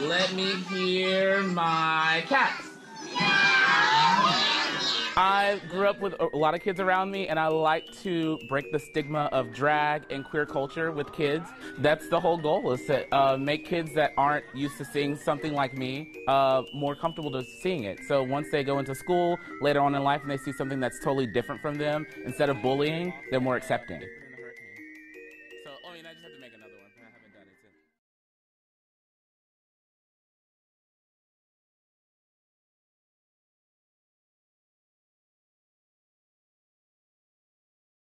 Let me hear my cats. I grew up with a lot of kids around me, and I like to break the stigma of drag and queer culture with kids. That's the whole goal: is to uh, make kids that aren't used to seeing something like me uh, more comfortable to seeing it. So once they go into school later on in life and they see something that's totally different from them, instead of bullying, they're more accepting. So, I mean, I just have to make another one.